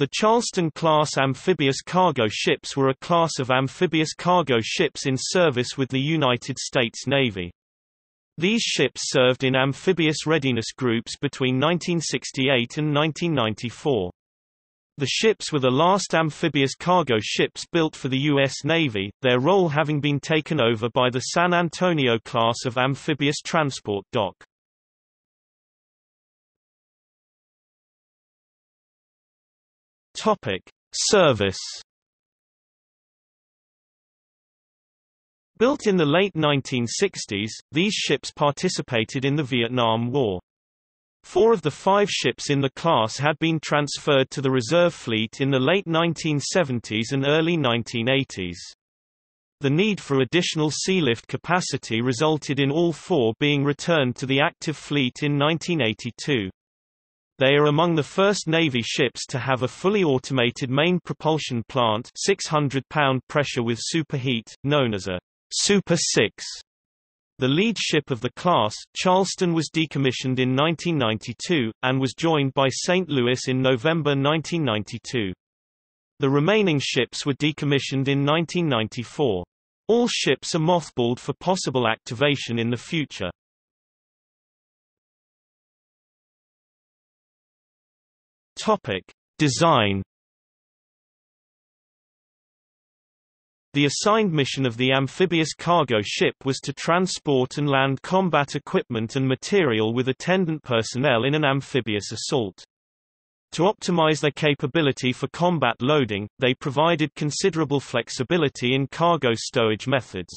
The Charleston-class amphibious cargo ships were a class of amphibious cargo ships in service with the United States Navy. These ships served in amphibious readiness groups between 1968 and 1994. The ships were the last amphibious cargo ships built for the U.S. Navy, their role having been taken over by the San Antonio class of amphibious transport dock. Topic: Service. Built in the late 1960s, these ships participated in the Vietnam War. Four of the five ships in the class had been transferred to the reserve fleet in the late 1970s and early 1980s. The need for additional sealift capacity resulted in all four being returned to the active fleet in 1982. They are among the first Navy ships to have a fully automated main propulsion plant 600 pound pressure with superheat, known as a Super 6. The lead ship of the class, Charleston was decommissioned in 1992, and was joined by St. Louis in November 1992. The remaining ships were decommissioned in 1994. All ships are mothballed for possible activation in the future. Topic: Design. The assigned mission of the amphibious cargo ship was to transport and land combat equipment and material with attendant personnel in an amphibious assault. To optimize their capability for combat loading, they provided considerable flexibility in cargo stowage methods.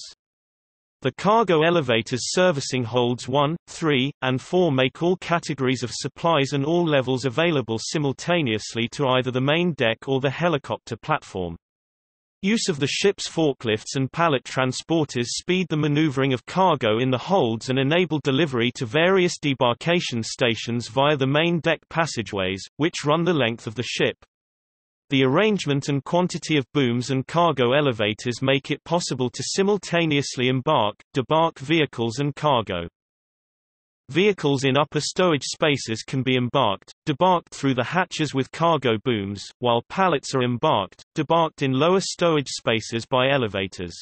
The cargo elevators servicing holds 1, 3, and 4 make all categories of supplies and all levels available simultaneously to either the main deck or the helicopter platform. Use of the ship's forklifts and pallet transporters speed the maneuvering of cargo in the holds and enable delivery to various debarkation stations via the main deck passageways, which run the length of the ship. The arrangement and quantity of booms and cargo elevators make it possible to simultaneously embark, debark vehicles and cargo. Vehicles in upper stowage spaces can be embarked, debarked through the hatches with cargo booms, while pallets are embarked, debarked in lower stowage spaces by elevators.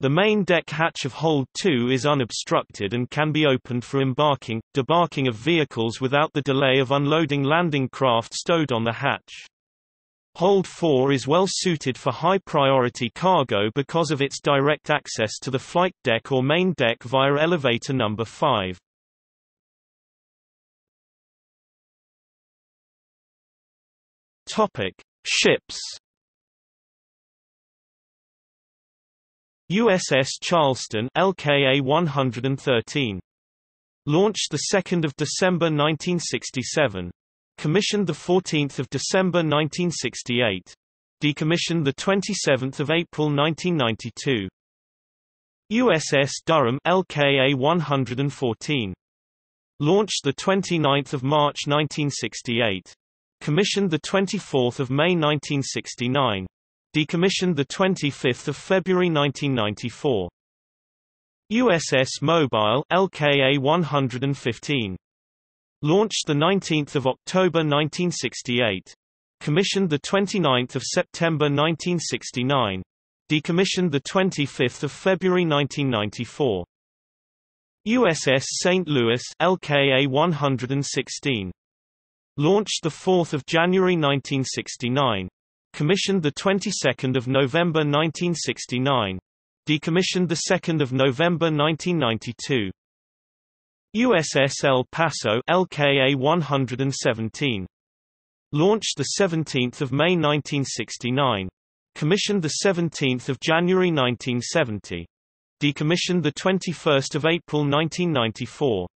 The main deck hatch of Hold 2 is unobstructed and can be opened for embarking, debarking of vehicles without the delay of unloading landing craft stowed on the hatch. Hold 4 is well suited for high-priority cargo because of its direct access to the flight deck or main deck via elevator number 5. Topic: Ships. USS Charleston LKA 113. Launched 2 December 1967. Commissioned 14 December 1968. Decommissioned 27 April 1992. USS Durham LKA 114. Launched 29 March 1968. Commissioned 24 May 1969. Decommissioned 25 February 1994. USS Mobile LKA 115. Launched 19 October 1968. Commissioned 29 September 1969. Decommissioned 25 February 1994. USS St. Louis LKA 116. Launched 4 January 1969. Commissioned 22 November 1969. Decommissioned 2 November 1992. USS El Paso LKA 117. Launched 17 May 1969. Commissioned 17 January 1970. Decommissioned 21 April 1994.